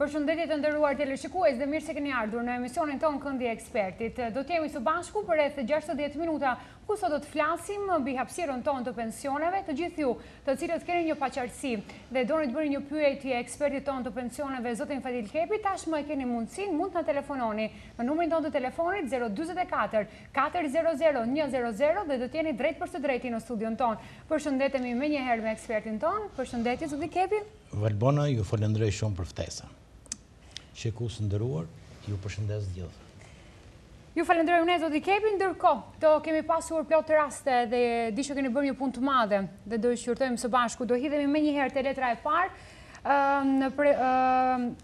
Përshëndetje të nderuar teleshikues dhe mirë se keni ardhur në emisionin tonë Këndi i Ekspertit. Do të jemi së bashku për rreth 60 minuta, ku sot do të flasim mbi hapësirën tonë të pensioneve, të gjithë ju, të cilët keni një paqartësi dhe doni të bëni një pyetje ekspertit tonë të pensioneve, zotin Fadil Kepi, tashmë e keni mundësinë, mund të na telefononi në numrin tonë të telefonit 044 400 100 dhe do të jeni drejt për së drejti në studion tonë. Përshëndetemi menjëherë me ekspertin tonë. Përshëndetje zoti Kepi. Valbona, ju falënderoj shumë për ftesën. Shikues të nderuar, ju përshëndes të gjithëve. Ju falënderojmë ne zoti Kepi, ndërkohë do kemi pasur plot raste dhe di që keni bërë një punë të madhe dhe do i shqyrtojmë së bashku. Do hidhemi menjëherë te letra e parë.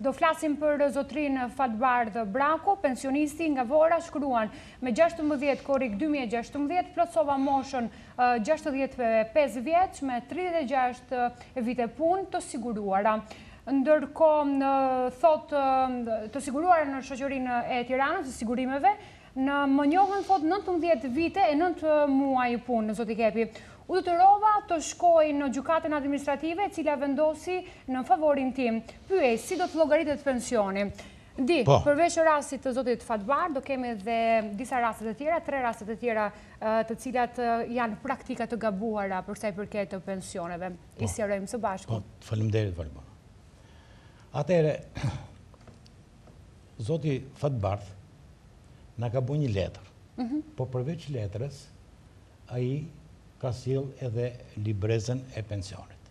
Do flasim për zotrin Fatbardh Brako, pensionisti nga Vora, shkruan, me 16 korrik 2016 plotësova moshën gjashtëdhjetë e pesë vjeç me tridhjetë e gjashtë vite punë të siguruara. Ndërkohë, thotë, të siguruara në shoqërinë e Tiranës së sigurimeve, më njohën thotë nëntëmbëdhjetë vite e nëntë muaj punë, zoti Kepi. U detyrova të shkoj në gjykatën administrative e cila vendosi në favorin tim. Pyej, si do të llogaritet pensioni? Di, përveç rastit të zotit Fatbardh, do kemi dhe disa raste të tjera, tre raste të tjera, të cilat janë praktika të gabuara përsa i përket të pensioneve. I sqarojmë së bashku. Po, të faleminderit, Valbona. Atëherë, zoti Fatbardh na ka bo një letër. Mhm. Po përveç letrës, ai ka sjellë edhe librezën e pensionit.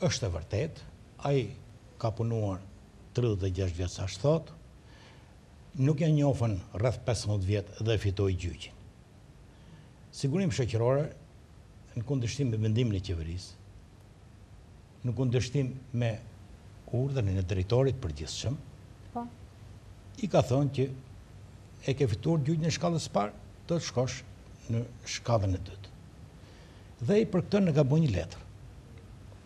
Është e vërtetë, ai ka punuar 36 vjet siç thotë, Nuk ia njofën rreth pesëmbëdhjetë vjet dhe e fitoi gjyqin. Sigurimet shoqërore në kundërshtim me vendimin e qeverisë, në kundërshtim me urdhrin e drejtorit të përgjithshëm, i ka thënë që e ke fituar gjyqin e shkallës së parë, do të shkosh në shkallën e dytë. Dhe ai për këtë na ka bërë një letër.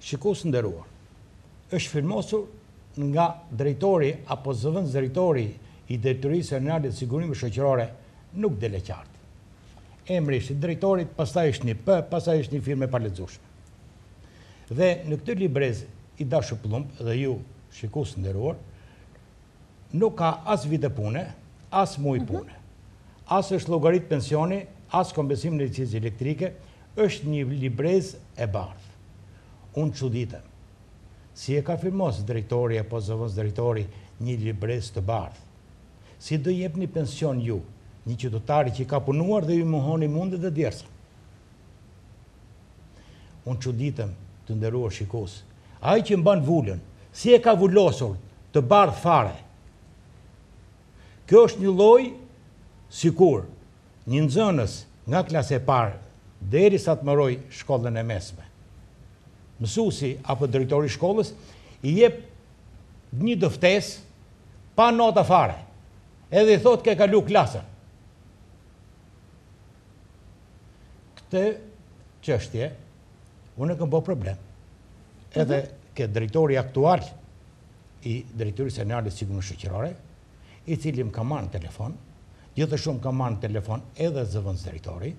Shikues të nderuar, është firmosur nga drejtori apo zëvendësdrejtori i Drejtorisë Rajonale të Sigurimeve Shoqërore, nuk del e qartë. Emri është i drejtorit, pastaj është një pë, pastaj është një firmë e palexueshme. Dhe në këtë librezë i dashur Pllumb dhe ju, shikues të nderuar, Nuk ka as vite pune, as muaj pune. As është llogarit pensioni, as kompensim i energjisë elektrike, është një librezë e bardhë. Unë çuditem. Si e ka firmos drejtori apo zëvendësdrejtori një librezë të bardhë? Si do jepni pension ju, një qytetari që ka punuar dhe ju mohoni mundet dhe djersën? Unë çuditem, të nderuar shikues, Ai që mban vulën, si e ka vulosur, të bardhë fare. Kjo është një lloj sikur një nxënës nga klasa e parë derisa të mbarojë shkollën e mesme. Mësuesi apo drejtori i shkollës i jep një dëftesë pa nota fare, edhe i thotë ke kalu klasën. Këtë çështje Unë e kam bo problem. Edhe mm -hmm. ke drejtori aktual i drejtorisë rajonale të sigurimeve shoqërore, i cili më ka marrë në telefon, gjithashtu më ka marrë në telefon edhe zëvendësdrejtori,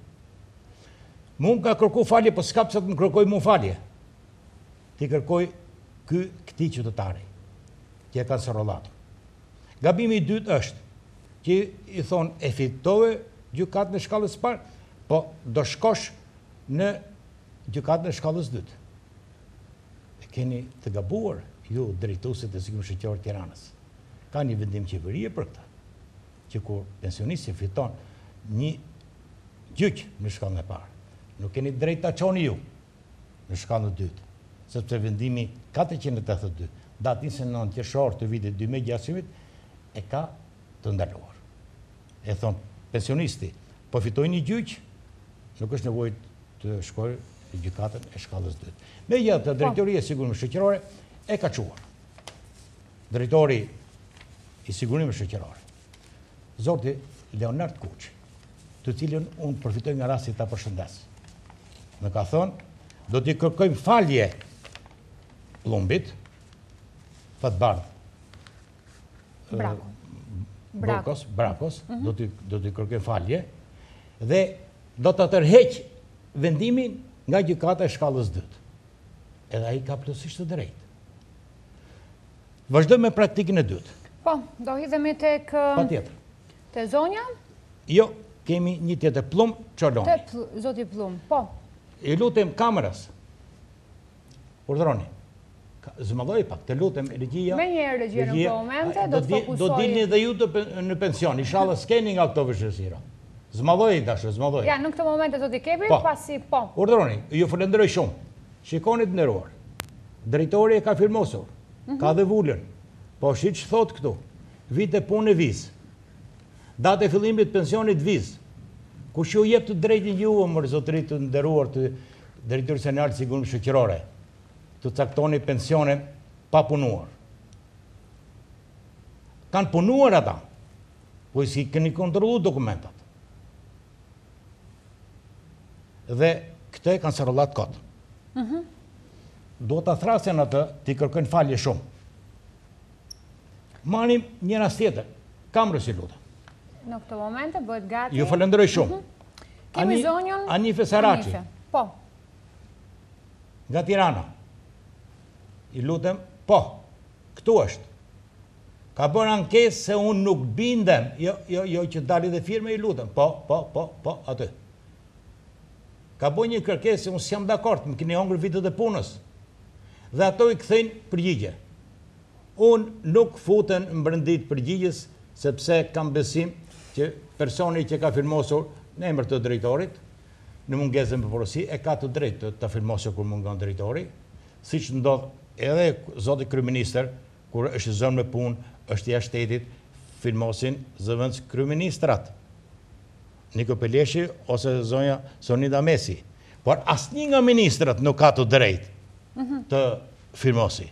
mu më ka kërku falje, por po s'ka pse të më kërkojë mu falje. T'i kërkojë ky këtij qytetari, që e ka sorollat. Gabimi i dytë është, që i thonë e fitove gjykatën e shkallës parë, po do shkosh Në gjykatën e shkallës dytë. E keni të gabuar ju drejtuesit e Sigurimeve Shoqërore të Tiranës. Ka një vendim qeverie për këtë. Që kur pensionisti fiton një gjyq në shkallën e parë, nuk keni drejt ta çoni ju në shkallën e dytë, sepse vendimi katërqind e tetëdhjetë e dy, datë njëzet e nëntë qershor të vitit dy mijë e gjashtëmbëdhjetë e ka të ndaluar. e thon pensionisti, po fitoi një gjyq, nuk është nevojë të shkojë në gjykatën e shkallës dytë. Megjithatë, po. drejtoria e sigurimeve shoqërore e ka çuar. Drejtori i sigurimeve shoqërore, zoti Leonard Kuçi, të cilin unë përfitoj nga rasti ta përshëndes. Më ka thonë, do t'i kërkojmë falje Pëllumbit, Fatbardh, Bravo. Brakos, bravo, mhm. do t'i kërkojmë falje dhe do ta tërheq vendimin nga gjykata e shkallës dytë. Edhe ai ka plotësisht të drejtë. Vazhdojmë me praktikën e dytë. Po, do hidhemi tek Patjetër. Te zonja? Jo, kemi një tjetër Pëllumb çolon. Te zoti Pëllumb. Po. I lutem kamerës. Urdhëroni. Zmadhoje pak, të lutem, regjia. Menjëherë regjia në këto momente do të fokusojë. Do dilni dhe ju në pension, ishalla s'keni nga këto vështirësi. Zmadhoje tash, zmadhoje. Ja, në këto momente zoti Kepi, pasi po. Urdhëroni, ju falenderoj shumë. Shikoni të nderuar. Drejtori e ka firmosur. Ka dhe vulën. Po shih ç'thotë këtu, vite pune vizë. Data e fillimit të pensionit vizë. Kush ju jep të drejtën juve mor zotëri të nderuar të Drejtorisë Rajonale të Sigurimeve Shoqërore, të caktoni pensione pa punuar. Kanë punuar ata, po si s'i keni kontrollu dokumentat. Dhe këtë e kanë sorollat kotë. Mhm. Duhet ta thërrasin atë, t'i kërkojnë falje shumë. Marrim një rast tjetër. Kam mirësi, lutem. Në këto momente bëhet gati. Ju falënderoj shumë. Mhm. Kemi zonjën Anife Saraçi. Po. Nga Tirana. Ju lutem, po. Këtu është. Ka bërë ankesë se unë nuk bindem, jo, jo, jo që të dali dhe firma ju lutem, po, po, po, po, aty. Ka bërë një kërkesë se unë s'jam dakord, më keni hongër vitet e punës. Dhe ato i kthejnë përgjigje. Unë nuk futem në brendi të përgjigjes sepse kam besim që personi që ka firmosur në emër të drejtorit, në mungesë dhe me porosi, e ka të drejtën ta firmosë kur mungon drejtori, siç ndodh edhe zoti kryeministër kur është zënë me punë, është jashtë shtetit, firmosin zëvendëskryeministrat, Niko Peleshi ose zonja Senida Mesi. Por asnjë nga ministrat nuk ka të drejtë të firmosi.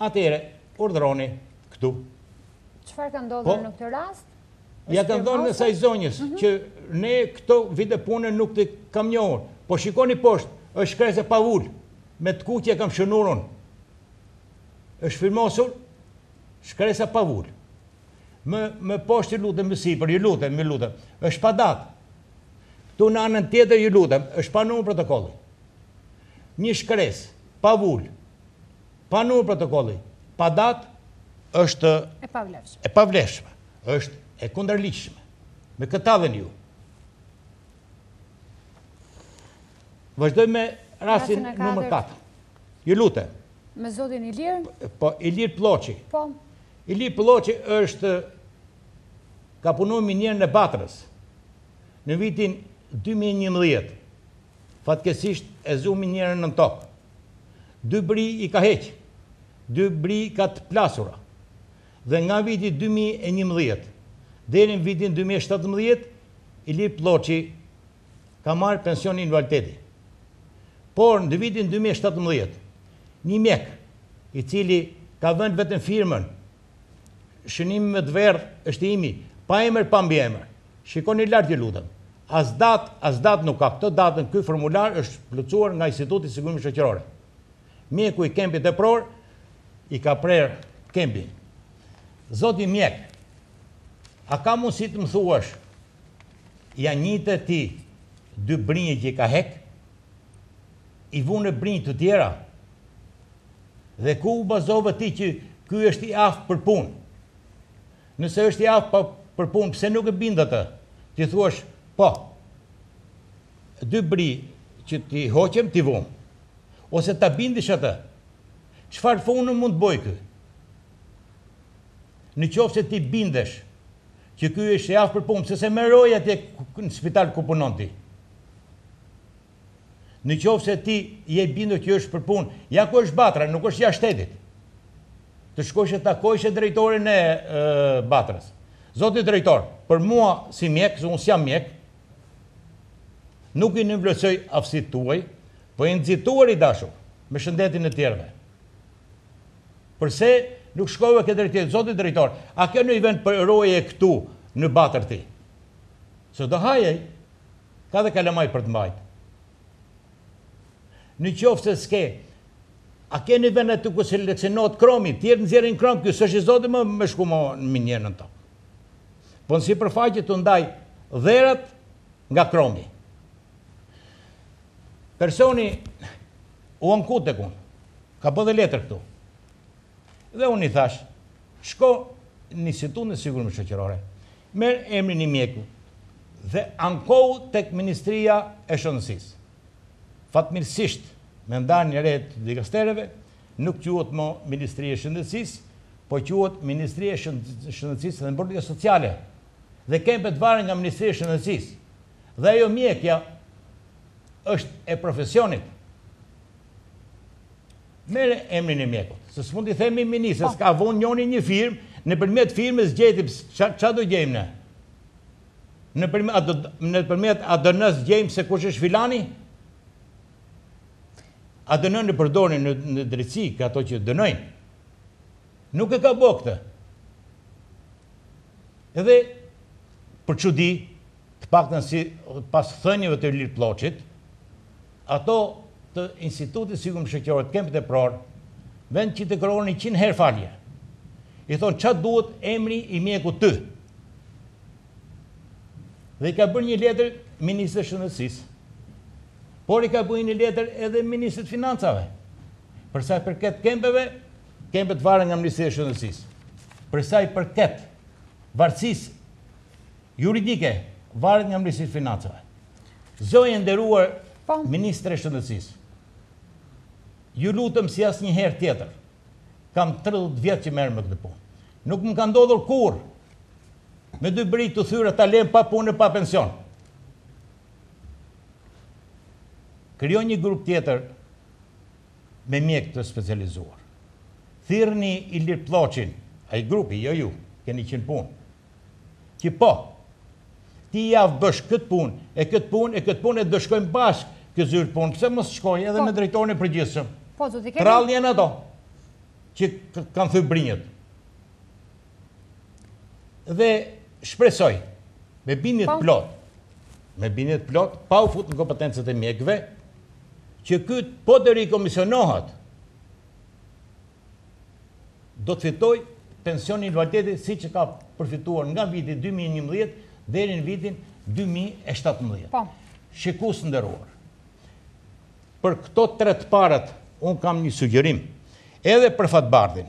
Atëherë, urdhëroni këtu. Çfarë ka ndodhur në këtë rast? Ia kanë thënë asaj zonjës që ne këto vite pune nuk t'i kemi njohur. Po shikoni poshtë, është shkresa pa vulë. Me të kuqe e kam shënuar unë. Është firmosur shkresa pa vulë. Më poshtë ju lutem më sipër, ju lutem, ju lutem. Është pa datë. Këtu në anën tjetër ju lutem, është pa numër protokolli. Një shkresë, pa vulë. Pa numër protokolli, pa datë është e pavlefshme. E pavlefshme, është e kundërligjshme. Me këtë talleni ju. Vazhdoj me rastin numër 4. Ju lutem. Me zotin Ilir? Po, Ilir Plloçi. Po. Ilir Plloçi është ka punu minierën e Batrës në vitin dy mijë e njëmbëdhjetë. Fatkeqësisht e zu miniera nën tokë. Dy bri i ka heq, dy bri ka të plasura dhe nga viti dy mijë e njëmbëdhjetë deri në vitin dy mijë e shtatëmbëdhjetë Ilir Plloçi ka marrë pension invaliditeti. Por në vitin dy mijë e shtatëmbëdhjetë, një mjek, i cili ka vënë vetëm firmën, shënimi me të verdhë është imi, pa emër pa mbiemër. Shikoni lart ju lutem. As datë, as datë nuk ka. Këtë datën ky formular është plotësuar nga Instituti i Sigurimeve Shoqërore. Mjeku i kempit epror i ka prerë kempin. Zoti mjek, a ka mundësi të më thuash Ja ngjite ti dy brinjët që i ka hek i vune brinjë të tjera dhe ku u bazove ti që ky është i aftë për punë nëse është i aftë për punë pse nuk e bind atë t'i thuash po dy bri që t'i hoqëm t'i vumë ose ta bindish atë çfarë punë mund të bëjë ky në qoftë se ti bindesh Që ky është i aftë për punë, pse s'e merr atje në spital ku punon ti? Në qoftë se ti je i bindur që është për punë, ja ku është Batra, nuk është jashtë shtetit. Të shkojshe takojshe drejtorin e Batrës. Zoti drejtor, për mua si mjek, se unë s'jam mjek, nuk i nënvlerësoj aftësitë tuaj, po je nxituar i dashur, me shëndetin e tjerëve. Përse nuk shkove ke drejtori. Zoti drejtor, a ke ndonjë vend për roje këtu në Batër ti? Se do hajë ai. Ka dhe kalamaj për të mbajt. Në qoftë se s'ke, a ke ndonjë vend aty ku seleksionohet kromi? Tjerë nxjerrin krom, ky s'është i zoti më me shku në minierë nën tokë. Po në sipërfaqe t'u ndajë dherat nga kromi. Personi u anku tek unë, ka bë dhe letër këtu. Dhe unë i thashë, shko në Institutin e Sigurimeve Shoqërore, merr emrin e mjekut dhe ankohu tek Ministria e Shëndetësisë. Fatmirësisht, me ndarjen e re të dikastereve, nuk quhet më Ministria e Shëndetësisë, po quhet Ministria e Shëndetësisë dhe Mbrojtjes Sociale. Dhe kempet varen nga Ministria e Shëndetësisë. Dhe ajo mjekja është e profesionit. Merre emrin e mjekut. Se s'mund t'i themi ministres, ka vonë njoni një firmë, nëpërmjet firmës gjeje ti, ça do gjejmë ne? Nëpërmjet ADN-së gjejmë se kush është filani? ADN-në përdorin në drejtësi, këto që dënojnë. Nuk e ka bo këtë. Edhe, për çudi, të paktën sipas thënieve të Ilir Plloçit, ato të Institutit Sigurimeve Shoqërore të Kempit Epror, vend që të kërkonin njëqind herë falje, i thonë ça të duhet emri i mjekut ty. Dhe i ka bërë një letër Ministrit të Shëndetësisë, por i ka bërë një letër edhe Ministrit të Financave, për sa i përket kempeve, Kempet varen nga Ministria e Shëndetësisë. Për sa i përket varësisë juridike, varet nga Ministria e Financave. Zonjë e nderuar Ministre e Shëndetësisë, ju lutem si asnjëherë tjetër, kam tridhjetë vjet që merrem me këtë punë. Nuk më ka ndodhur kurrë me dy bri të thyra ta lëmë pa punë e pa pension. Krijo një grup tjetër me mjekë të specializuar. Thirrni Ilir Plloçin, ai grupi, jo ju, keni njëqind punë. Që po, t'ia bësh këtë punë, e këtë punë, e këtë punë, e do shkojmë bashkë ke zyra punës, pse mos të shkojë edhe me drejtorin e përgjithshëm. Përrallë janë ato që kam thyer brinjët. Dhe shpresoj, me bindje të, po, plotë, me bindje të plotë, pa u fut në kompetencët e mjekëve, që ky po të rikomisionohet, do të fitojë pension invaliditeti siç ka përfituar nga viti 2011 deri në vitin 2017. Po. Shikues të nderuar. Për këto tre të parët, unë kam një sugjerim. Edhe për Fatbardhin,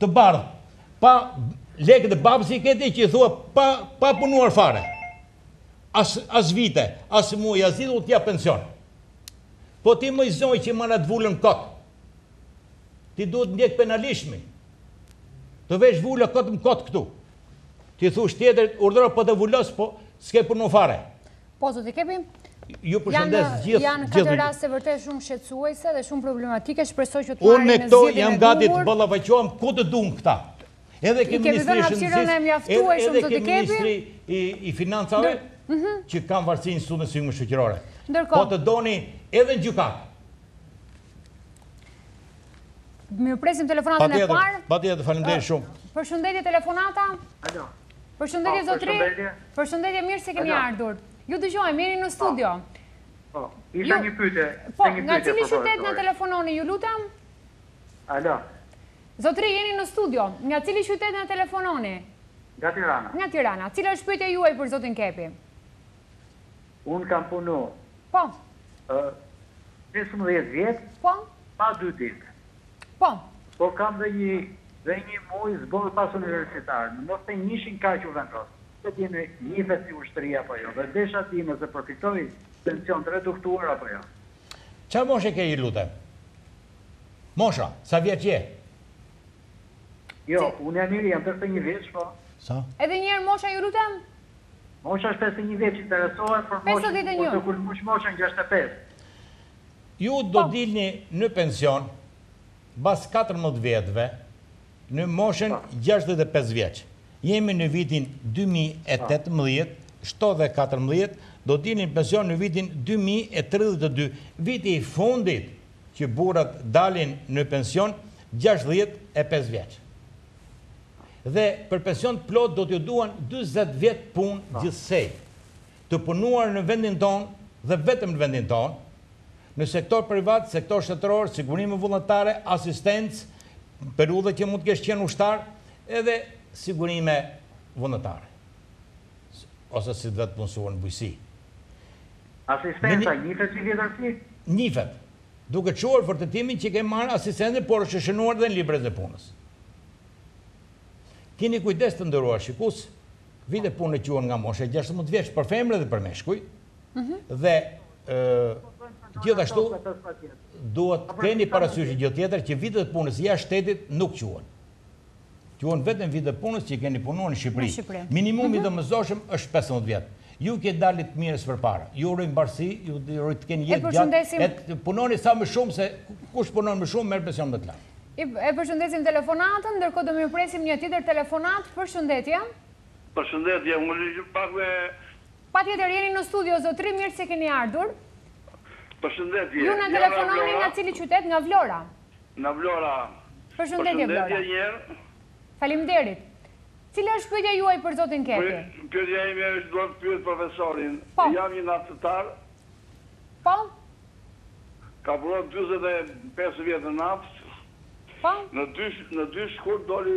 Të bardhë. Po lekët e babës i ke ti që i thua pa, pa punuar fare. As, as vite, as muaj, as ditë, unë të jap pension. Po ti moj zonjë që e mban atë vulën kot. Ti duhet të ndjek penalisht, mi. Të vesh vulë kot më kot këtu. T'i thush tjetrit, urdhëro po ta vulos, po s'ke punu fare. Po, zoti Kepi, janë këto raste vërtet shumë shqetësuese dhe shumë problematike, shpresoj që të marrin zgjidhjen e duhur. Unë me këto jam gati të ballafaqohem ku të dun këta. Edhe ke ministri i financave, mhm. që ka në varësi sigurimet shoqërore. Po të doni edhe në gjykatë. Mirëpresim telefonatën e parë. Patjetër, patjetër, faleminderit shumë. Përshëndetje telefonata. Alo. Përshëndetje zotri. Përshëndetje, mirë se keni ardhur. Ju dëgjojmë, jeni në studio. Po, kisha një pyetje. Po, nga cili qytet na telefononi, ju lutem? Alo. Zotri, jeni në studio. Nga cili qytet na telefononi? Nga Tirana. Nga Tirana. Cila është pyetja juaj për zotin Kepi? Unë kam punu. Po. Ë, pesëmbëdhjetë vjet. Po. Pa dy ditë. Po. Po kam dhe një, dhe nëntë muj zbor pasuniversitar. Në nëntëdhjetë e njëshin ka që u vendos, të di në njifet si ushtri apo jo. Dhe desha të di nëse përfitoj pension të reduktuar apo jo. Çfarë moshe ke ju lutem? Mosha, sa vjeç je? Jo, unë jam i ri, jam pesëdhjetë e një vjeç, po. Sa? Edhe një herë mosha ju lutem? Mosha është pesëdhjetë e një vjeç interesohet për moshën kur të mbush moshën gjashtëdhjetë e pesë. Ju do dilni në pension mbas katërmbëdhjetë vjetëve në moshën gjashtëdhjetë e pesë vjeç. Jemi në vitin dy mijë e tetëmbëdhjetë, shto dhe katërmbëdhjetë do dilni në pension në vitin dy mijë e tridhjetë e dy, viti i fundit që burrat dalin në pension gjashtëdhjetë e pesë vjeç. Dhe për pension të plotë do t'ju duhen dyzet vjet punë gjithsej. Të punuar në vendin tonë dhe vetëm në vendin tonë, në sektor privat, sektor shtetëror, sigurime vullnetare, asistencë, periudha që mund të kesh qenë ushtar, edhe sigurime vullnetare ose si të vetëpunësuar në bujqësi. Asistenca njifet si vjetërsi? Njifet. duke çuar vërtetimin që ke marrë asistencën por është shënuar dhe në libresën e punës. Kini kujdes të nderuar shikues, vite pune quhen nga mosha gjashtëmbëdhjetë vjeç për femra dhe për meshkuj dhe gjithashtu duhet të keni parasysh një gjë tjetër që vitet e punës jashtë shtetit nuk quhen. Quhen vetëm vitet e punës që i keni punuar në Shqipëri. Minimumi i domosdoshëm është 15 vjet. Ju ka dalë e mira përpara. Ju urojmë mbarësi, ju urojmë të keni jetë të gjatë. E të punoni sa më shumë, se kush punon më shumë, merr pension më të lartë. E përshëndesim telefonatën, ndërkohë do mirëpresim një tjetër telefonatë, përshëndetje. Përshëndetje, më lidh pak me... Patjetër, jeni në studio, zotri, mirë se keni ardhur. Përshëndetje. Ju na telefononi nga cili qytet, nga Vlora. Përshëndetje. Nga Vlora. Përshëndetje Vlora. Përshëndetje njerë. Faleminderit. Cila është pyetja juaj për zotin Keti? Pyetja ime është dua të pyes profesorin. Po. Jam një naftëtar. Po. Kam punuar njëzet e pesë vjet në naftë. Po. Në dy shkurt doli.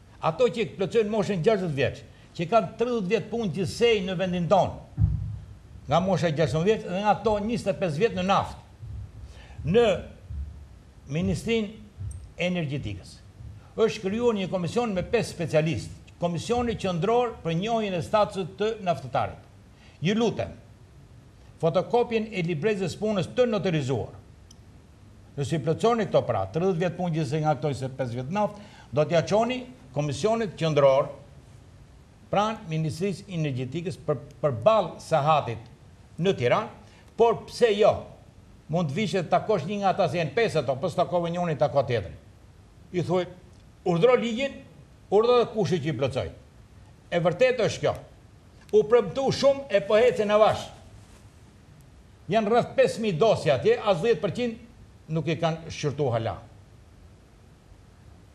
Ato që plotësojnë moshën gjashtëdhjetë vjeç, që kanë tridhjetë vjet punë gjithsej në vendin tonë, nga mosha gjashtëmbëdhjetë vjeç dhe nga to njëzet e pesë vjet në naftë, në Ministrinë e Energjetikës. Është krijuar një komision me pesë specialistë, Komisioni Qendror për Njohjen e Statusit të Naftëtarit. Ju lutem, fotokopjen e librezës së punës të noterizuar. Nëse i plotësoni këto pra, tridhjetë vjet punë gjithsej nga këto njëzet e pesë vjet naftë do t'ia çoni Komisionit Qendror pranë Ministrisë Energjetikës për përballë sahatit në Tiranë, po pse jo mund të vish edhe të takosh një nga ata se janë pesë ato, po s'takove njërin tako tjetrin. I thuaj urdhëro ligjin, urdhëro dhe kushtet që i plotësoj. E vërtetë është kjo. U premtu shumë e po ecën avash. Janë rreth pesë mijë dosje atje, as dhjetë për qind nuk i kanë shqyrtu hala.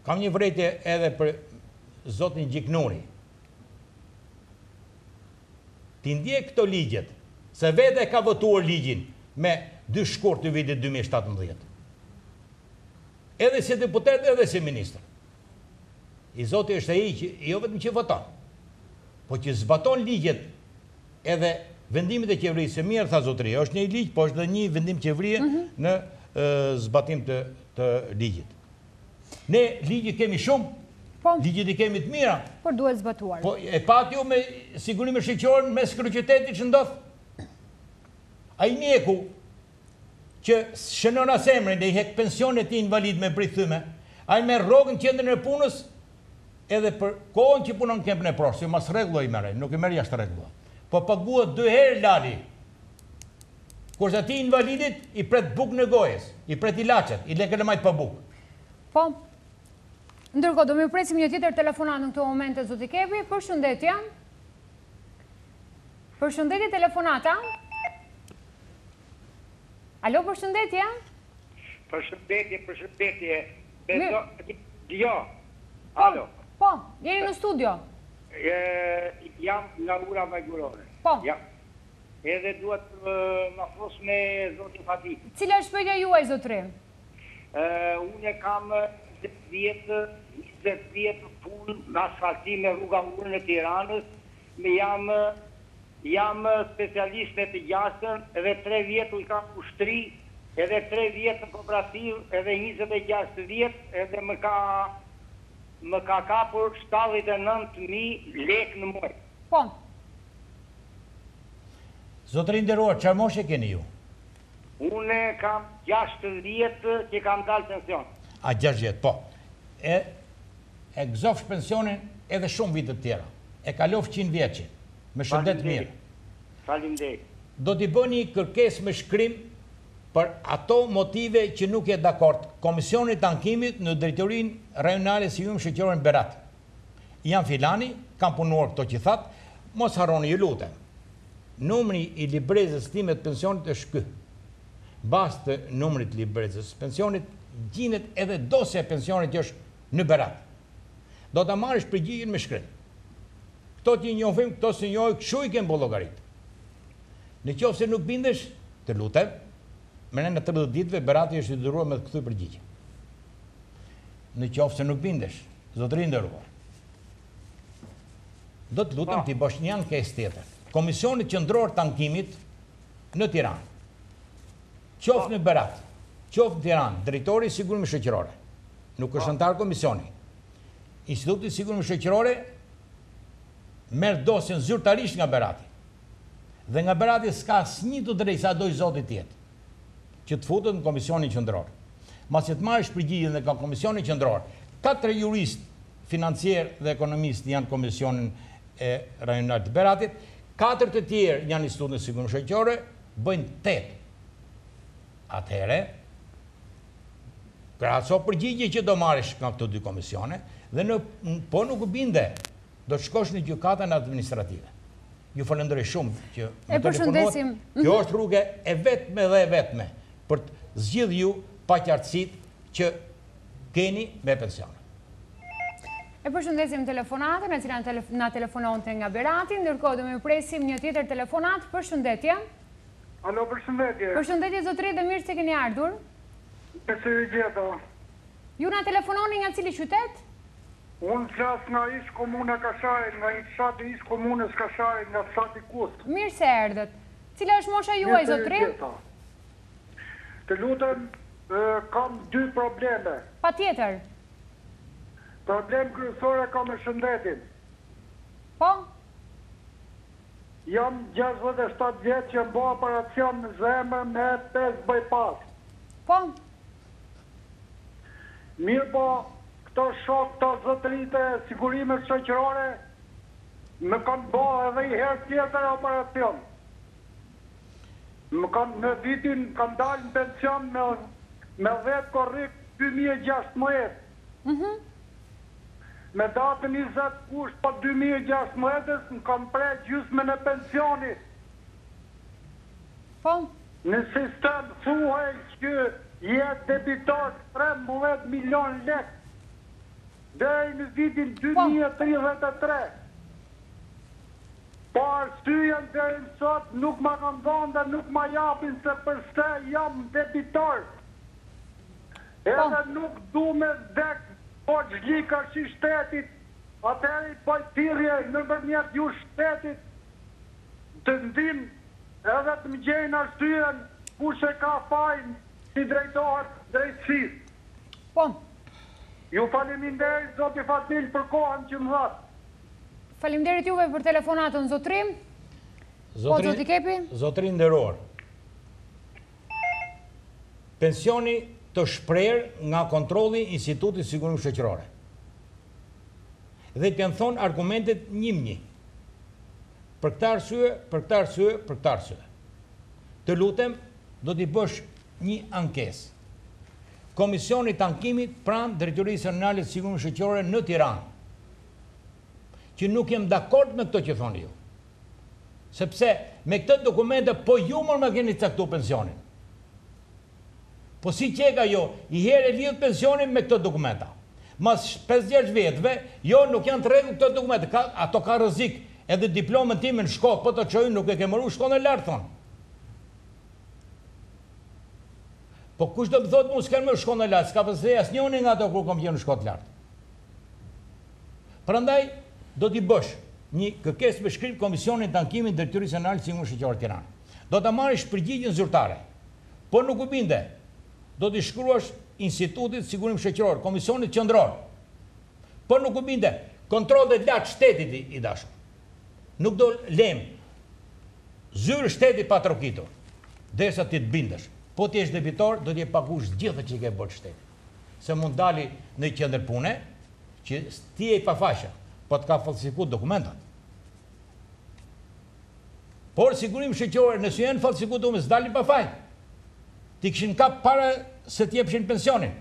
Kam një vërejtje edhe për zotin Gjiknuri. T'i ndjekë këto ligjet, se vetë e ka votuar ligjin me dy shkurt të vitit dy mijë e shtatëmbëdhjetë. Edhe si deputet edhe si ministër. I zoti është ai që jo vetëm që voton, po që zbaton ligjet Edhe vendimet e qeverisë, se mirë tha zotëria, është një ligj, po është dhe një vendim qeverie në zbatim të ligjit. Ne ligje kemi shumë, po. Ligjet i kemi të mira. Por duhet zbatuar. Po e patë ju me sigurime shoqërore mes kryeqytetit ç'ndodh. Ai mjeku që shënon as emrin dhe i hek pensionet atij invalidi me bri thyme, ai merr rrogën në qendrën e punës, Edhe për kohën që punon KEMP-in e prap se mas rregullave i merr e nuk i merr jashtë rregullave po paguhet dy herë lali kurse atij invalidit i pret bukën e gojës i pret ilaçet i le kalamajtë pa bukë. Po. Ndërkohë do mirëpresim një tjetër telefonatë në këto momente zoti Kepi. Përshëndetje. Përshëndetje telefonata. Alo përshëndetje. Përshëndetje, përshëndetje. Po, alo. Po, jeni në studio. Jam nga Ura Vajgurore. Po. Jam. Edhe dua të flas me zotin Fadil. Cila është pyetja juaj zotëri? Unë kam njëzet vjet punë në asfaltim në Rruga-Urën e Tiranës, Më jam jam specialist me të gjashtën edhe tre vjet unë kam ushtri edhe tre vjet në kooperativë edhe njëzet e gjashtë vjet edhe më ka më ka kapur shtatëdhjetë e nëntë mijë lekë në muaj. Po. Zotëri i nderuar, çfarë moshe keni ju? Unë kam gjashtë vjet që kam dalë pension. A gjashtë vjet, po. E e gëzofsh pensionin edhe shumë vite të tjera. E kaloftë njëqind vjeçin me shëndet mirë. Faleminderit. Do t'i bëni kërkesë me shkrim për ato motive që nuk je dakord Komisionit të Ankimit në Drejtorinë Rajonale Sigurimeve Shoqërore Berat. Jam filani, kam punuar këto që thatë, mos harroni ju lutem. Numri i librezës time të pensionit është ky. Në bazë të numrit të librezës së pensionit gjindet edhe dosja e pensionit që është në Berat. Do ta marrësh përgjigjen me shkrim. Këto t'i njohim, këto s't'i njohim, kështu i kem bo llogaritë. Në qoftë se nuk bindesh, të lutem, mrena tridhjetë ditëve Berati është i detyruar me të kthy përgjigjen. Në qoftë se nuk bindesh, zotëri i nderuar. Do të lutem t'i bësh një ankesë tjetër Komisionit Qendror të Ankimit në Tiranë. Qoftë në Berat, qoftë në Tiranë, Drejtori i Sigurimeve Shoqërore. Nuk është anëtar komisioni. Instituti i Sigurimeve Shoqërore merr dosjen zyrtarisht nga Berati. Dhe nga Berati s'ka asnjë të drejtë, sa dojë Zoti të jetë, që të futet në Komisionin Qendror. Masi të marrësh përgjigjen dhe nga Komisioni Qendror, katër juristë financierë dhe ekonomistë janë në Komisionin Rajonal të Beratit, katër të tjerë janë në Institutin e Sigurimeve Shoqërore, bëjnë tetë. atëherë krahaso përgjigjen që do marrësh nga këto dy komisione dhe po nuk u binde do të shkosh në gjykatën administrative. Ju falënderoj shumë që më telefonuat. Kjo është rruga e vetme dhe e vetme për të zgjidhur ju paqartësitë që keni me pensionet. E përshëndesim telefonatën e cila na telefononte nga Berati, ndërkohë do të presim një tjetër telefonatë. Përshëndetje. Alo, përshëndetje. Përshëndetje zotëri dhe mirë se keni ardhur. Mirë se ju gjeta. Ju na telefononi nga cili qytet? Unë flas nga ish komuna Kashari, nga një fshat i ish komunës Kashari, nga fshati Kus. Mirë se erdhët. Cila është mosha juaj zotëri? Mirë se ju gjeta. Të lutem, kam dy probleme. Patjetër. Problemin kryesor e kam me shëndetin. Po. Jam gjashtëdhjetë e shtatë vjeç kam ba operacion në zemër me pesë bypass. Po. Mirëpo, këto shokë, këta zotëritë e sigurimeve shoqërore më kanë ba edhe një herë tjetër operacion. Më kanë në vitin, kam dalë në pension me dhjetë korrik dy mijë e gjashtëmbëdhjetë. Me datën njëzet gusht të dy mijë e gjashtëmbëdhjetë më kanë pre gjysmën e pensionit. Po. Në sistem thuhej që je debitor trembëdhjetë milionë lekë deri në vitin dy mijë e tridhjetë e tre. Po arsyen deri më sot nuk ma kanë dhënë dhe nuk ma japin se përse jam debitor. Edhe nuk du me vdek borxhli karshi shtetit atëherë i bëj thirrje nëpërmjet ju shtetit të më ndihmë edhe të më gjejnë arsyen kush e ka fajin t'i drejtohem drejtësisë. Po. Ju faleminderit zoti Fadil për kohën që më dhatë. Faleminderit juve për telefonatën zotri. Po zoti Kepi. Zotri i nderuar. Pensioni të ësht prerë nga kontrolli i Institutit Sigurimeve Shoqërore. Dhe të janë thonë argumentet nji m'nji. Për këtë arsye, për këtë arsye, për këtë arsye. Të lutem, do t'i bësh një ankesë. Komisionit t'Ankimit pranë Drejtorisë Rajonale të Sigurimeve Shoqërore në Tiranë. Që nuk jam dakord me këto që thoni ju. Sepse me këto dokumente po ju mor ma keni caktu pensionin. Po si qeka jo, i herë e lidh pensionin me këto dokumenta. Mas pesë gjashtë vjetëve, jo nuk janë të rregull këto dokumente, ka, ato ka rrezik, edhe diplomën time në shkollë po ta çojë nuk e ke maru shkollën e lartë thonë. Po kush do më thotë mu s'ke maru shkollën e lartë, s'ka pas le asnjoni nga ato kur kam qenë në shkollë të lartë. Prandaj do t'i bësh një kërkesë me shkrim Komisionit të Ankimit Drejtorisë Rajonale Sigurime Shoqërore Tiranë. Do ta marrësh përgjigjen zyrtare. Po nuk u binde, do t'i shkruash Institutit Sigurime Shoqërore, Komisionit Qendror. Po nuk u binde, Kontrollit të Lartë shtetit i dashur. Nuk do lejmë zyrë shteti pa trokitur, derisa ti të bindesh. Po ti je debitor, do t'ja paguash gjitha që i ke bërë shtetit. se mund të dali në qendër pune që ti je i pafajshëm, po të ka fallsifiku dokumentat. Por sigurimet shoqërore nëse janë fallsifiku dokumentat s'dalin pa faj. T'i kishin kap para se të jepshin pensionin.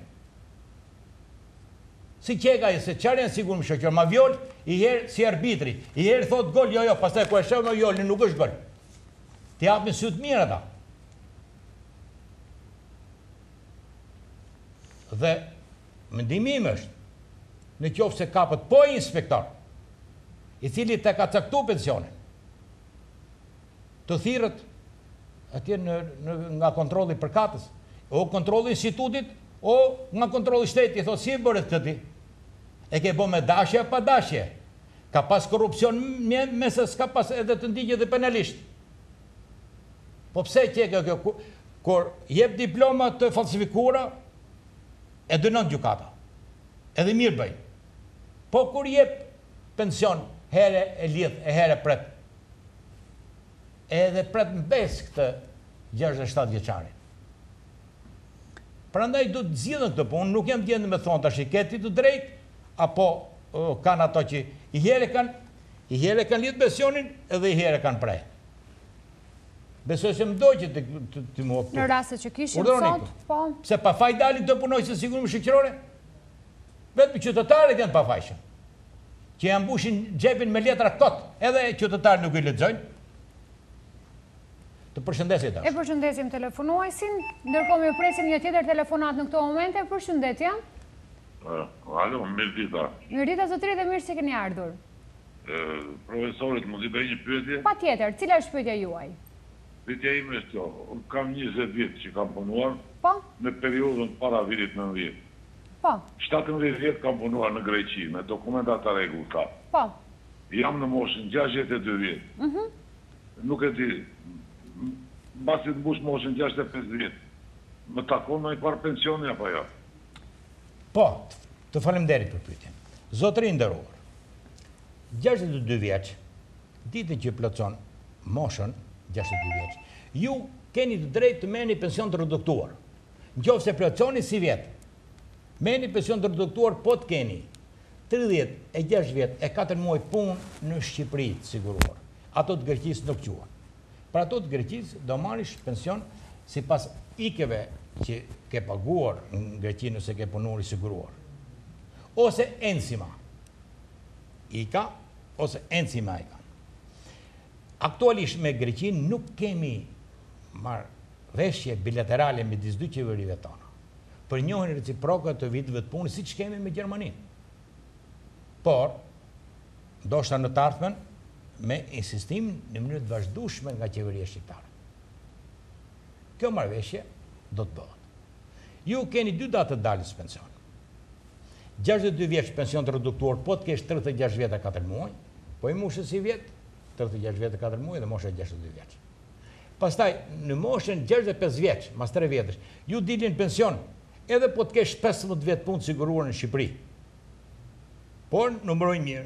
Si qeka se çfarë janë sigurimet shoqërore, moviol i herë si arbitri, i herë thotë gol, jo jo, pastaj kur e shef moviolën nuk është gol. T'i hapin sytë mirë ata. Dhe mendimi im është, në qoftë se kapet po ai inspektor, i cili ta ka caktuar pensionin, të thirret atje në në nga kontrolli përkatës, o kontrolli i institutit, o nga kontrolli i shtetit, i thotë si e bëre këtë ti? E ke bërë me dashje apo pa dashje? Ka pas korrupsion në mes a s'ka pas edhe të ndiqet dhe penalisht. Po pse e qeka kjo kur kur jep diploma të fallsifikuara e dënon gjykata. Edhe mirë bëjnë. Po kur jep pension herë e lidh e herë e pret. Edhe e pret në besë këtë gjashtëdhjetë e shtatë vjeçarin. Prandaj duhet të zgjidhen këto punë, nuk jam n'gjendje me thonë tash ke ti të drejtë, apo kanë ato që i herë e kanë i herë e kanë lidhë pensionin edhe i herë e kanë pre. Besoj se më dogje të të më optu. Në rastet që kishim sot, po. Pse pa faj dalin ata punonjës e sigurimeve shoqërore? Vetëm qytetarët janë të pafajshëm. Që ja mbushin xhepin me letra kot, edhe qytetarët nuk i lexojnë. Të përshëndesim tash. E përshëndesim telefonuesin. Ndërkohë mirëpresim një tjetër telefonat në këto momente. Përshëndetje. Alo, mirëdita. Mirëdita zotëri dhe mirë se keni ardhur. Profesorit mund t'i bëj një pyetje? Patjetër, cila është pyetja juaj? Pyetja ime është kjo, unë kam njëzet vjet që kam punuar, në periudhën para vitit nëntëdhjetë. Po. Shtatëmbëdhjetë vjet kam punuar në Greqi me dokumenta të rregullta. Po. Jam në moshën gjashtëdhjetë e dy vjet. Ëhë. Nuk e di, mbasi të mbush moshën gjashtëdhjetë e pesë vjet, më takon ndonjë farë pensioni apo jo? Po, të faleminderit për pyetjen. Zotëri i nderuar, gjashtëdhjetë e dy vjeç, ditën që plotëson moshën gjashtëdhjetë e dy vjeç, ju keni të drejtë të merrni pension të reduktuar. Në qoftë se plotësoni si vjet, merrni pension të reduktuar po të keni tridhjetë e gjashtë vjet e katër muaj punë në Shqipëri të siguruar. Ato të Greqisë nuk quhen. Pra ato të Greqisë do marrish pension sipas ikeve që ke paguar në Greqi nëse ke punuar i siguruar. Ose ensima ika ose ensima ika. Aktualisht me Greqinë nuk kemi marrëveshje bilaterale midis dy qeverive tona për njohjen reciproke të viteve të punës siç kemi me Gjermaninë. Por, ndoshta në të ardhmen, me insistimin në mënyrë të vazhdueshme nga qeveria shqiptare. Kjo marrëveshje do të bëhet. Ju keni dy data të daljes në pension. Gjashtëdhjetë e dy vjeç pension të reduktuar po të kesh tridhjetë e gjashtë vjet e katër muaj, po i moshës si vjet, tridhjetë e gjashtë vjet e katër muaj dhe mosha gjashtëdhjetë e dy vjeç. Pastaj, në moshën gjashtëdhjetë e pesë vjeç, mas tre vjetësh, ju dilni në pension Edhe po të kesh pesëmbëdhjetë vjet punë të siguruar në Shqipëri, por numëroj mirë,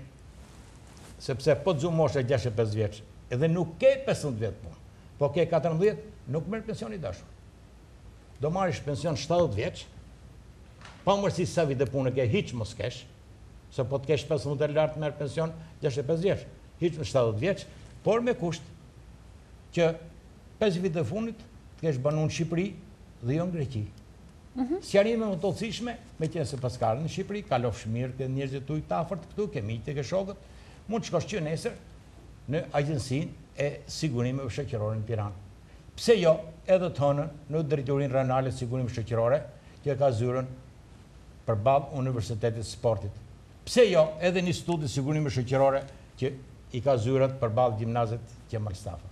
sepse po të zuri mosha gjashtëdhjetë e pesë vjeç dhe nuk ke pesëmbëdhjetë vjet punë, po ke katërmbëdhjetë, nuk merr pension i dashur. Do marrish pension shtatëdhjetë vjeç, pavarësisht sa vite pune ke, hiç mos kesh, se po të kesh pesëmbëdhjetë e lart merr pension gjashtëdhjetë e pesë vjeç, hiç në shtatëdhjetë vjeç, por me kusht që pesë vite të fundit të kesh banu në Shqipëri dhe jo në Greqi. Sqarime më të hollësishme, meqenëse paska ardhur në Shqipëri, kalofsh mirë, ke njerëzit tuaj të afërt këtu, ke miqtë, ke shokët, mund të shkosh që nesër në Agjencinë e Sigurimeve Shoqërore në Tiranë. Pse jo, edhe të hënën në Drejtorinë Rajonale të Sigurimeve Shoqërore, që e ka zyrën përballë Universitetit të Sportit. Pse jo, edhe në Institutin e Sigurimeve Shoqërore, që i ka zyrat përballë Gjimnazit Qemal Stafa.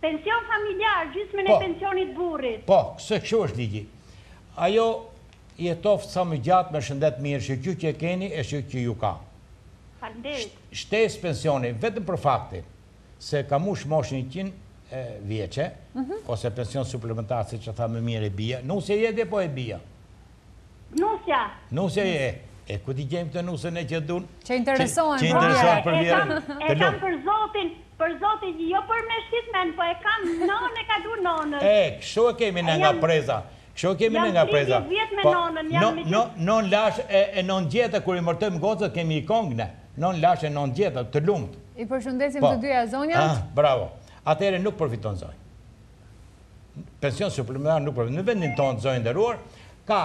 Pension familjar, gjysmën e pensionit burrit. Po, se kështu është ligji. Ajo jetoftë sa më gjatë me shëndet mirë si ju që e keni e siç ju ka. Faleminderit. Shtesë pensioni vetëm për faktin se ka mush moshën njëqind vjeçe ose pension suplementar siç e tha më mirë e bija, nusja je ti apo e bija. Nusja. Nusja je, e ku t'i gjejmë këtë nusën ne që dun, Që interesohen për vjehrrën. E kam, e kam për zotin, për zotin, jo për me shit men, po e kam nënë e ka du nënës. E, kshu e kemi ne nga Preza, kshu e kemi ne nga Preza. Jam tridhjetë vjet me nënën, jam me gjithë. Nënë lash e nënë gjeta, kur i martojmë gocët kemi i kong ne, nënë lash e nënë gjeta, të lumtë. I përshëndesim të dyja zonjat. Bravo. Atëherë nuk përfiton zonjë. pension suplementar nuk përfiton. Në vendin tonë, zonjë e nderuar, ka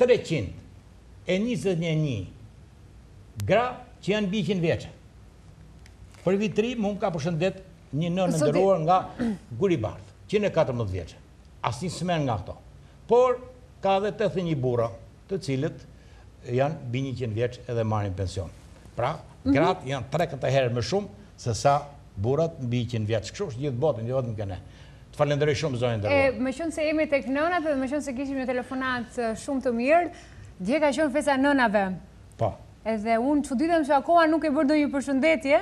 321 gra që janë mbi 100 vjeç. Për Vit të Ri mu më ka përshëndet një nënë e nderuar nga Guri i Bardhë, 114 vjeç. Asnjë s'merr nga këto. Por ka edhe 81 burra të cilët janë mbi njëqind vjeç edhe marrin pension. Pra, gratë janë tre-katër herë më shumë se sa burrat mbi qind vjeç. Kështu është gjithë botën, jo vetëm ke ne. Të falënderoj shumë zonjë e nderuar. E meqenëse jemi tek nënat dhe meqenëse kishim një telefonat shumë të mirë, dje ka qenë festa e nënave. Po. Edhe unë çuditem që akoma nuk e ke bërë ndonjë përshëndetje.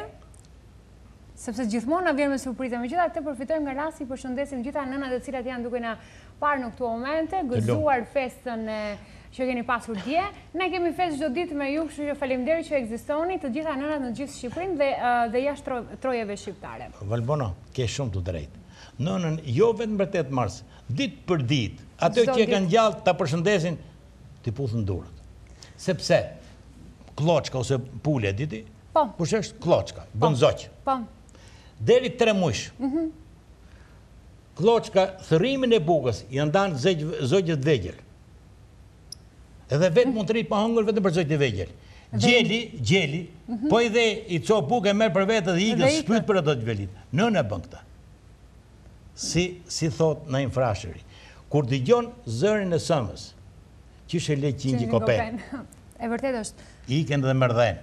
Sepse gjithmonë na vjen me surpriza. Megjithatë përfitojmë nga rasti përshëndesim të gjitha nënat të cilat janë duke na parë në këto momente, gëzuar festën që keni pasur dje. Ne kemi festë çdo ditë me ju, kështu që faleminderit që ekzistoni të gjitha nënat në gjithë Shqipërinë dhe dhe jashtë trojeve shqiptare. Valbona, ke shumë të drejtë. Nënën jo vetëm për tetë mars, ditë për ditë, ato që e kanë gjallë ta përshëndesin, t'i puthin duart. Sepse klloçka ose pula e di ti, Po. Kush është? Klloçka. Po. Bën zogj. Po. Deri tre mujsh. Mhm. Klloçka thërrimin e bukës ia ndan zogjve të vegjël. Edhe vetë mhm. mund të rri pa hëngër vetëm për zogjit të vegjël. Gjeli, gjeli, mhm. po i dhe një copë bukë e merr për vetë dhe ikën s'pyt për ato të vegjlit. Nëna e bën këtë. Si si thotë Naim Frashëri. Kur dëgjon zërin e s'ëmës, Qysh e le qingji kopenë. E vërtetë është. Ikën dhe merr dhenë.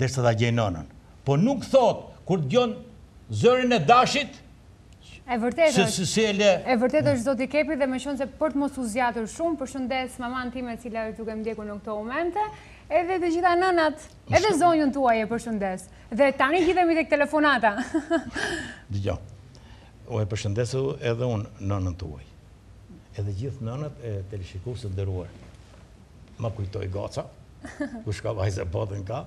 Derisa ta gjejë nënën. Po nuk thotë, kur dëgjon zërin e dashit, E vërtetë është. Se si e le. E vërtetë është zoti Kepi dhe meqenëse për të mos u zgjatur shumë, përshëndes mamanë time e cila është duke më ndjekur në këto momente, edhe të gjitha nënat, edhe zonjën tuaj e përshëndes. Dhe tani hidhemi tek telefonatat. Dëgjo. O e përshëndes edhe unë nënën tuaj. Edhe gjithë nënat e teleshikuesve të nderuar. Ma kujtoi goca, kush ka vajza botën ka.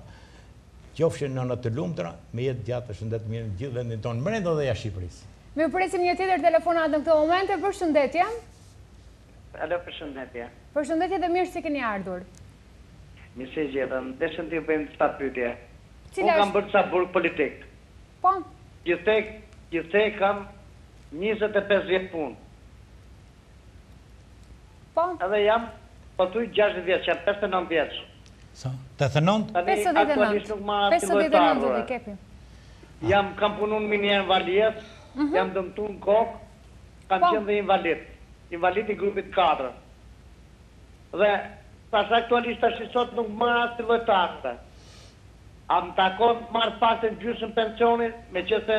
Qofshin nëna të lumtura, me jetë të gjatë e shëndet të mirë në gjithë vendin tonë, brenda dhe jashtë Shqipërisë. Mirë, presim një tjetër telefonat në këto momente. Përshëndetje. Alo, përshëndetje. Përshëndetje dhe mirë se keni ardhur. Mirë se ju gjetëm. Deshëm t'ju bëjmë disa pyetje. Unë kam bërë disa burg politik. Po. Gjithsej, gjithsej kam Njëzet e pesë vjet punë. Po. Edhe jam pothuj gjashtëdhjetë vjeç, jam pesëdhjetë e nëntë vjeç. Sa? Pesëdhjetë e nëntë? Tani aktualisht nuk marr asnjë lloj të ardhurave. Jam kam punu në minierë në Valias, jam dëmtu në kokë, kam qenë dhe invalid. Invalid i grupit të katërt. Dhe tash aktualisht tashi sot nuk marr asnjë lloj të ardhurave. A më takon të marr të paktën gjysmë pensioni, meqenëse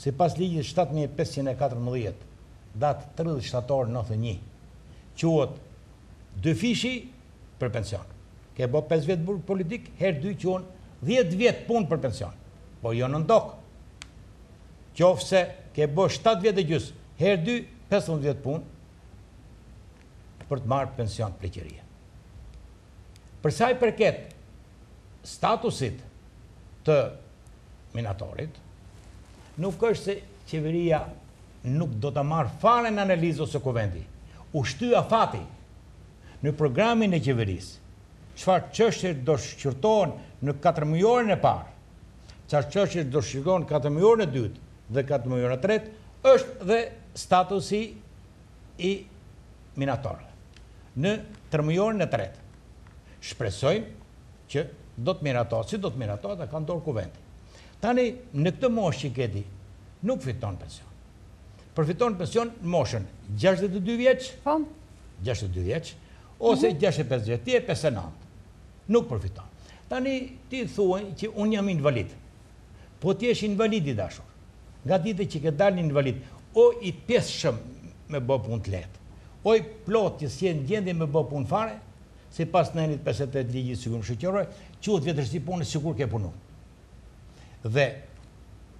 sipas ligjit shtatë mijë e pesëqind e katërmbëdhjetë, datë tridhjetë shtator nëntëdhjetë e një, quhet dyfishi për pension. Ke bo pesë vjet burg politik, herë dy quhen dhjetë vjet punë për pension, po jo nën tokë. Qoftë se ke bo shtatë vjet e gjys, herë dy pesëmbëdhjetë vjet punë për të marrë pension pleqërie. Për sa i përket statusit të Minatorit, nuk është se Qeveria nuk do ta marrë fare në analizë ose Kuvendi. U shty afati në programin e Qeverisë, çfarë çështjesh do shqyrtohen në katërmujorin e parë, çfarë çështjesh do shqyrtohen katërmujorin e dytë dhe katërmujorin e tretë, është dhe statusi i minatorëve në tremujorin e tretë. Shpresojmë që do të miratohet si do të miratohet e ka në dorë Kuvendi. Tani në këtë moshë që ke ti nuk fiton pension. Përfiton pension në moshën gjashtëdhjetë e dy vjeç, gjashtëdhjetë e dy vjeç ose gjashtëdhjetë e pesë vjeç, ti je pesëdhjetë e nëntë. Nuk përfiton. Tani ti thua që unë jam invalid. Po të jesh invalid i dashur. Nga dita që ke dalë invalid, o i pjesshëm me bo punë të lehtë, o i plotë që s'je në gjendje me bo punë fare, sipas nenit pesëdhjetë e tetë Ligjit të Sigurimeve Shoqërore, quhet vjetërsi pune sikur ke punu. Dhe,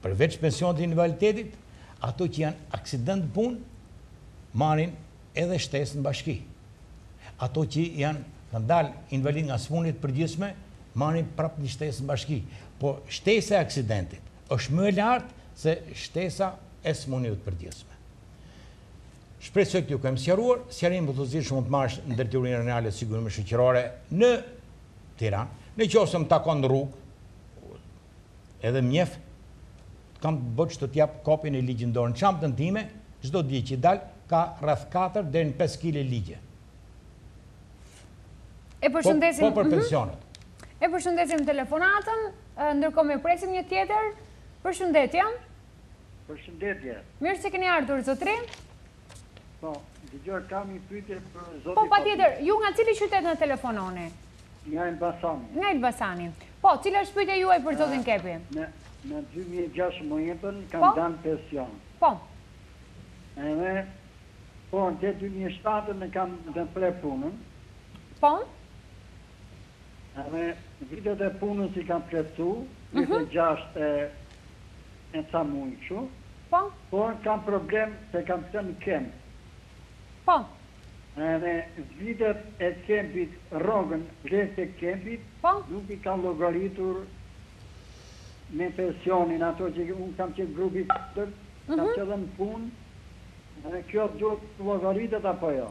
përveç pensionit të invaliditetit, ato që janë aksident pune, marrin edhe shtesë në bashki. Ato që janë kanë dalë invalidë nga smundje të përgjithshme, marrin prapë një shtesë në bashki. Por shtesa e aksidentit, është më e lartë se shtesa e sëmundjeve të përgjithshme. Shpresoj t'ju kem sqaruar. Sqarim plotësisht mund të marrësh në Drejtorinë Rajonale të Sigurimeve Shoqërore në Tiranë. Në qoftë se më takon në rrugë, edhe më njeh, kam me bo që të të jap kopjen e ligjit në dorë. Në çantën time, çdo ditë që dal, ka rreth katër deri në pesë kile ligje. E përshëndesim. Po, po për pensionet. E përshëndesim telefonatën. Ndërkohë mirëpresim një tjetër. Përshëndetje. Përshëndetje. Mirë se keni ardhur zotëri. Po, dëgjoj kam një pyetje për zotin Fabian. Po patjetër, ju nga cili qytet na telefononi? Nga Elbasani. Nga Elbasani. Po, cila është pyetja juaj për zotin Kepi? Në dy mijë e gjashtë me ditën kam dalë pension. Po. Edhe po deri dy mijë e shtatën kam ndërpre punën. Po. Edhe vitet e punës i kam plotësu, tridhjetë e gjashtë e ca muj kështu. Po. Por kam problem se kam qenë kemp. Po. Edhe vitet e kempit, rrogën, lekët e kempit, nuk i kanë llogaritur me pensionin, ato që unë kam qenë grupi i tretë, kam qenë edhe në punë, edhe kjo duhet të llogaritet apo jo?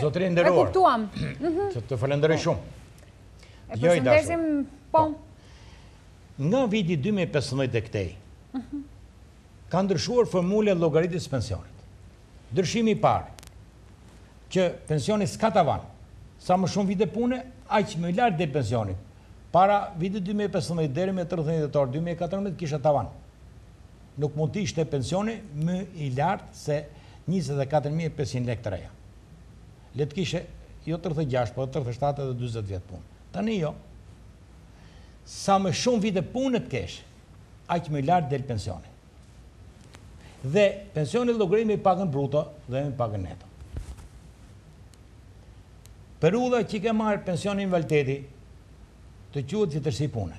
Zotëri i nderuar, të falenderoj shumë. E përshëndesim, po. Nga viti 2015 e këtej, ka ndryshuar formula e llogaritjes së pensionit. Ndryshimi i parë, që pensioni s'ka tavan, sa më shumë vite pune, aq më i lartë del pensioni. Para vitit dy mijë e pesëmbëdhjetë deri me tridhjetë dhjetor dy mijë e katërmbëdhjetë kishte tavan. Nuk mund të ishte pensioni më i lartë se njëzet e katër mijë e pesëqind lekë të reja. Le të kishe jo tridhjetë e gjashtë, por edhe tridhjetë e shtatë edhe dyzet vjet punë. Tani jo. Sa më shumë vite pune të kesh, aq më i lartë del pensioni. Dhe pensioni llogaritet me pagën bruto dhe me pagën neto. Periudha që ke marrë pension invaliditeti të quhet vjetërsi pune.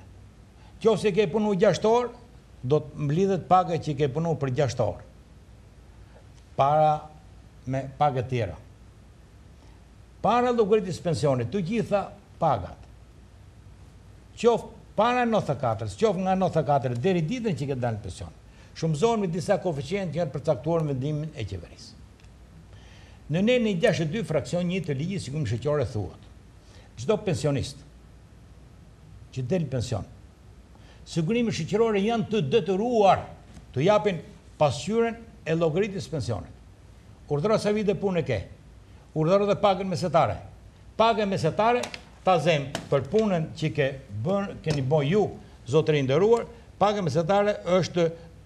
Qoftë se ke punu gjashtë orë, do të mblidhet paga që ke punu për gjashtë orë, po me pagat tjera. Para llogaritjes së pensionit, të gjitha pagat, qoftë para nëntëdhjetë e katër, qoftë nga nëntëdhjetë e katër deri ditën që ke dalë në pension, shumëzohen me disa koeficientë që janë përcaktuar me vendimin e Qeverisë. Në nenin gjashtëdhjetë e dy, fraksion një të Ligjit të Sigurimeve Shoqërore thuhet, Çdo pensionist, që del në pension, sigurimet shoqërore janë të detyruara t'u japin pasqyrën e llogaritjes së pensionit. Urdhëro sa vite pune ke. Urdhëro dhe pagën mesetare. Paga mesetare ta zejmë për punën që ke bërë, keni bërë ju, zotëri i nderuar, paga mesetare është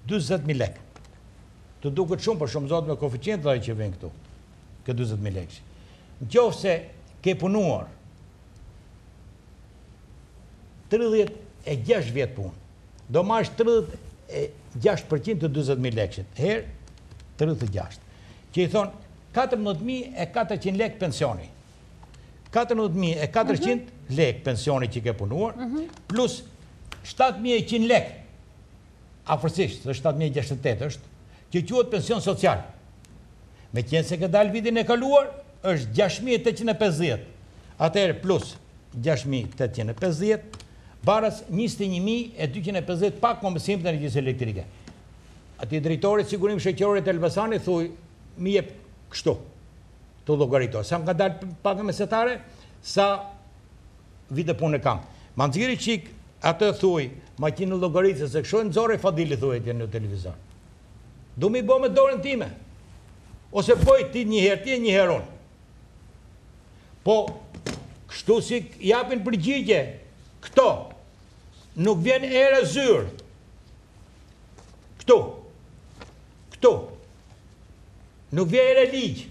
dyzet mijë lekë. Të duket shumë, por shumëzohet me koeficientët ajo që vjen këtu, këtë dyzet mijë lekësh. Në qoftë se ke punuar, tridhjetë e gjashtë vjet punë, do marrësh tridhjetë e gjashtë për qind të dyzet mijë lekëshit, herë tridhjetë e gjashtë, që i thonë katërmbëdhjetë mijë e katërqind lekë pensioni. Katërmbëdhjetë mijë e katërqind lekë pensioni që ke punuar, plus shtatë mijë e njëqind lekë afërsisht rreth shtatë mijë e gjashtëdhjetë e tetë është, që quhet pension social. Meqenëse ka dalë vitin e kaluar, është gjashtë mijë e tetëqind e pesëdhjetë, atëherë plus gjashtë mijë e tetëqind e pesëdhjetë, baras njëzet e një mijë e dyqind e pesëdhjetë pa kompensimet e energjisë elektrike. Atij drejtorit të Sigurimeve Shoqërore të Elbasanit thuj, më jep kështu, të llogaritur, sa më ka dalë paga mesetare, sa Vite pune kam. Ma nxirre çik atë thuaj makinë llogaritëse se kshu e nxori Fadili thuaj atje në televizor. Du mi bo me dorën time. Ose boj ti një herë ti e një herë unë. Po kështu si japin përgjigje këto nuk vjen era zyrë. Këtu. Këtu. Nuk vjen era ligj.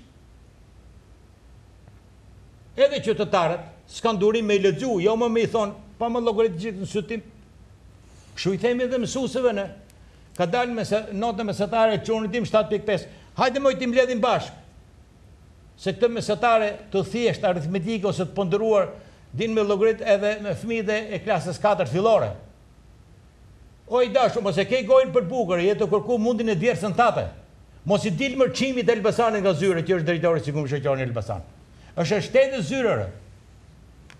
Edhe qytetarët s'kanë durim me i lexu, jo më me i thonë, pa ma llogarit një çik në sy tim. Kështu i themi edhe mësuesve ne. Ka dalë mesa, nota mesatare e çunit tim shtatë pikë pesë. Hajde mo t'i mbledhim bashkë. Se këtë mesatare të thjeshtë aritmetike ose të ponderuar dinë me llogarit edhe fëmijët e klasës katërt fillore. O i dashur mos e ke gojën për bukur je tu kërku mundin e djersën tate mos i dil mër Çimit të Elbasanit nga zyra që është drejtori si kur në qan Elbasan është e shtetit zyra ore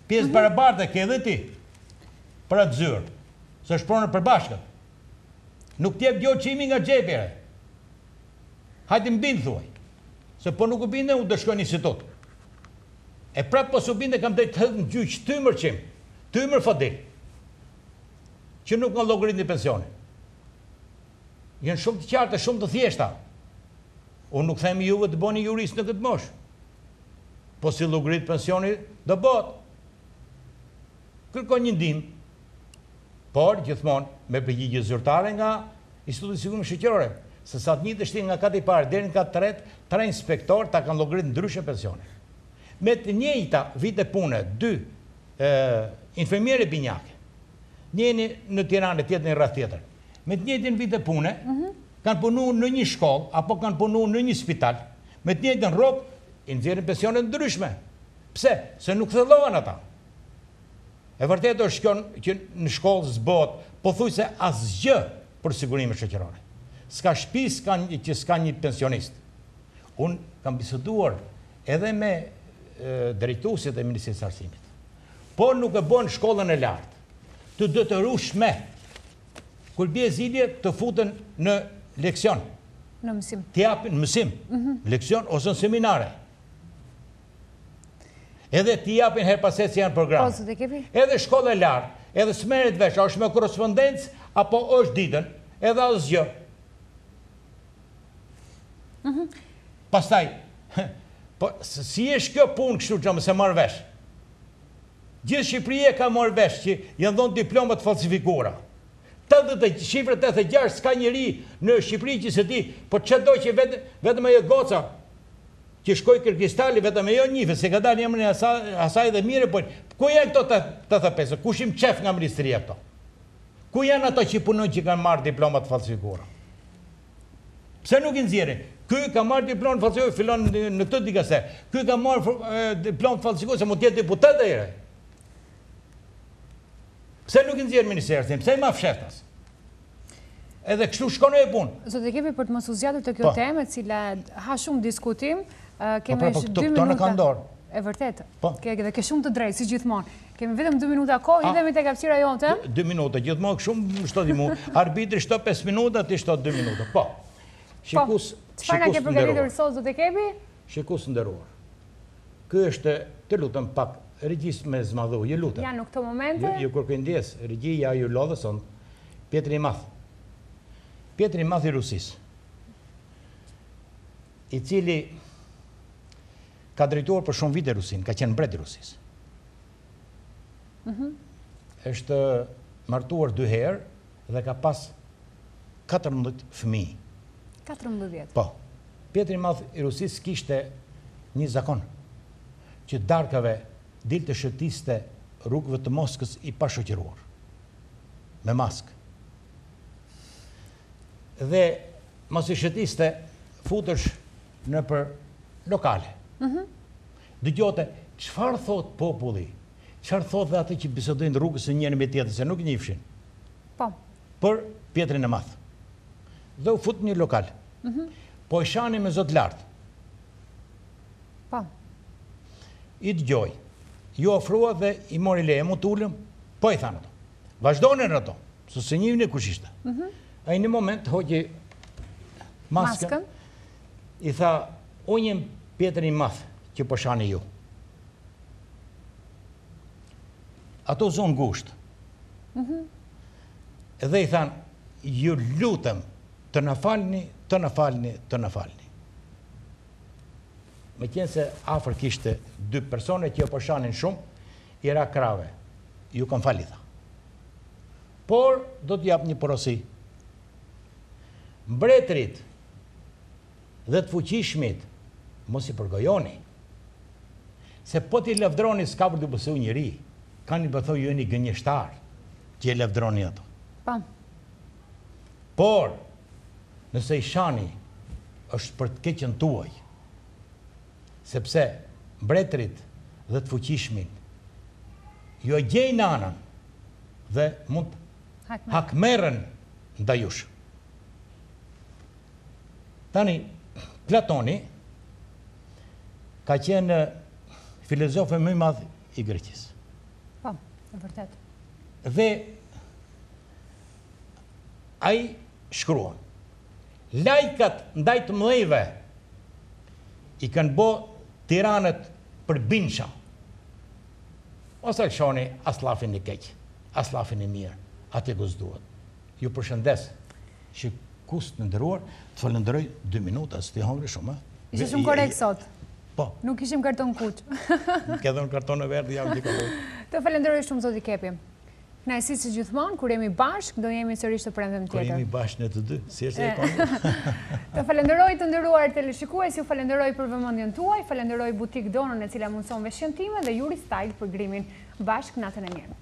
pjesë të barabart e ke dhe ti për atë zyrë se është pronë e përbashkët nuk të jep gjo Çimi nga xhepi ore hajde më bind thuaj se po nuk u binde unë do shkoj në institut e prap po su binde kam të drejtë të hedh në gjyq ty mër Çim ty mër Fadil që nuk më llogaritni pensionin. Janë shumë të qarta e shumë të thjeshta. Unë nuk them juve të boni jurist në këtë moshë. Po si llogaritet pensioni do bot. Kërko një ndihmë. Por gjithmonë me përgjigje zyrtare nga Instituti i Sigurimeve Shoqërore, se sa të ngjitesh ti nga kati i parë deri në katin e tretë, tre inspektorë ta kanë llogarit ndryshe pensionin. Me të njëjta vite pune, dy, infermiere binjake, njëni në Tiranë e tjetri në një rreth tjetër, me të njëjtën vite pune, kanë punu në një shkollë apo kanë punu në një spital, me të njëjtën rrogë, i nxjerrin pensione të ndryshme. Pse? Se nuk thellohen ata. E vërtetë është kjo që në shkollë s'bohet pothuajse asgjë për sigurimet shoqërore. S'ka shpi që s'ka një pensionist. Unë kam biseduar edhe me drejtuesit e Ministrisë së Arsimit. Po nuk e bon shkollën e lartë. Të detyrueshme kur bie zilja të futen në leksion. Në mësim. Të japin në mësim, mhm. leksion ose në seminare. Edhe t'i japin herë pas here se janë programe. Po, edhe shkolla e lartë, edhe s'merret vesh, është me korrespondencë apo është ditën, edhe asgjë. Mhm. Pastaj, he, po si është kjo punë kështu që më s'e marr vesh. Gjithë Shqipëria e ka marrë vesh që janë dhënë diploma të fallsifikuara. Tetëdhjetë e, shifra tetëdhjetë e gjashtë s'ka njeri në Shqipëri që s'e di, po ç'e do që vetëm, vetëm ajo goca që shkoi te Kristali, vetëm ajo njihet, se ka dalë emri i asaj, asaj dhe mirëpo, ku janë këto tetëdhjetë e pesë, kush i mshef nga ministria këto? Ku janë ato që punojnë që kanë marrë diploma të fallsifikuara? Pse nuk i nxjerrin? Ky ka marrë diplomë të falsifikuar, fillon në këtë dikaster. Ky ka marrë diplomë të falsifikuar, mund të jetë deputet ai. Pse nuk i nxjerr ministria? Pse i ma fshehtas? Edhe kështu shkon kjo punë. Zoti Qemi për të mos u zgjatur te kjo po. temë, e cila ha shumë diskutim. Po, kemi po, po, këto në kanë dorë. E vërtetë. Po. Ke, ke shumë të drejtë, si gjithmonë. Kemi vetëm 2 minuta kohë, hidhemi tek hapësira jote. 2 minuta, gjithmonë kështu më shto ti mua. Arbitri shton 5 minuta, ti shton 2 minuta. Po. Shikues, po, çfarë na ke përgatitur sot zoti Qemi? Shikues të nderuar. Ky është, të lutem pak regjisë me e zmadhu, ju lutem. Ja në këto momente. Ju kërkoj ndjesë, regjia ju lodha sot. Pjetri i Madh. Pjetri i Madh i Rusisë. I cili Ka drejtuar për shumë vite Rusinë, ka qenë mbret i Rusisë. Është martuar dy herë dhe ka pas katërmbëdhjetë fëmijë. Katërmbëdhjetë? Po. Pjetri i Madh i Rusisë kishte një zakon, që darkave dilte shëtiste rrugëve të Moskës i pashoqëruar, me maskë. Dhe mbasi shëtiste, futesh nëpër lokale. Dëgjonte çfarë thotë populli, çfarë thotë dhe ata që bisedojnë rrugës njëri me tjetrin, se nuk e njihshin. Po. Për Pjetrin e Madh. Dhe u fut në një lokal. Po e shanin me zë të lart. Po. I dëgjoi. Iu afrua dhe i mori leje, mund të ulem? Po i thanë ato. Vazhdonin ato, se s'e njihnin kush ishte. Ai në moment hoqi maskën I tha, Unë jam Pjetri i Madh që po shani ju. Ato u zunë ngushtë. Mhm. Dhe i thanë, ju lutem të na falni, të na falni, të na falni. Meqenëse afër kishte dy persona që po shanin shumë, i ra krahëve. Ju kam fal, i tha. Por, do t'ju jap një porosi. Mbretërit, dhe të fuqishmit mos i përgojoni se po t'i lavdroni s'ka për t'ju besu njeri kanë me thënë ju jeni gënjeshtarë që i lavdroni ato po por nëse i shani është për të keqen tuaj sepse mbretërit dhe të fuqishmit ju e gjejnë anën dhe mund hakmerren ndaj jush. Tani, Platoni ka qenë filozofi më i madh i Greqisë. Po, e vërtetë. Dhe ai shkruan, Lajkat ndaj të mëdhenjve i kanë bërë tiranët përbindsha. Mos e lshoni as llafin e keq, as llafin e mirë, atje ku s'duhet. Ju përshëndes. Shikues të nderuar, të falënderoj dy minuta, s'të hongri shumë, ë? Ishe shumë korrekt sot. Po. Nuk kishim karton të kuq. Më ke dhënë karton të verdhë, ja u ndihmove. Të falënderoj shumë zoti Kepi. Kënaqësi si gjithmonë, kur jemi bashkë, do jemi sërish të premten tjetër. Kur jemi bashkë ne të dy, si është e pamë. Të falenderoj të nderuar teleshikues, ju falenderoj për vëmendjen tuaj, falenderoj butik Donën e cila mundëson veshjen time dhe Juri Style për grimin. Bashkë, natën e mirë.